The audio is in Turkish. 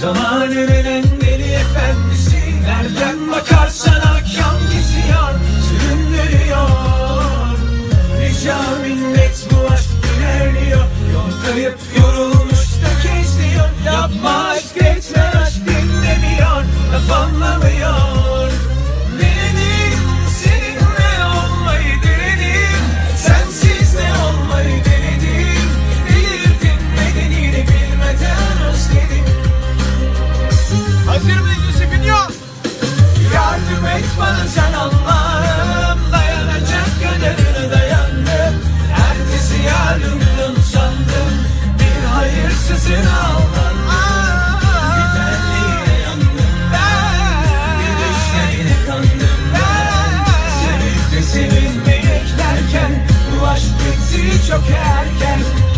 Zamanının en deli efendisi. Nereden bakarsan akşam kesiyor Süründürüyor Rica minnet bu aşk ilerliyor. Yorkayıp yorulmuş da kesiyor Yapma 20. milyon Yardım et bana sen Allah'ım. Dayanacak kaderine dayandım. Ertesi yarından sandım Bir hayırsızın aldandım. Güzelliğine yandım ben. Gülüşlerine kandım ben. Sevinme sevinme Bu aşk bitti çok erken.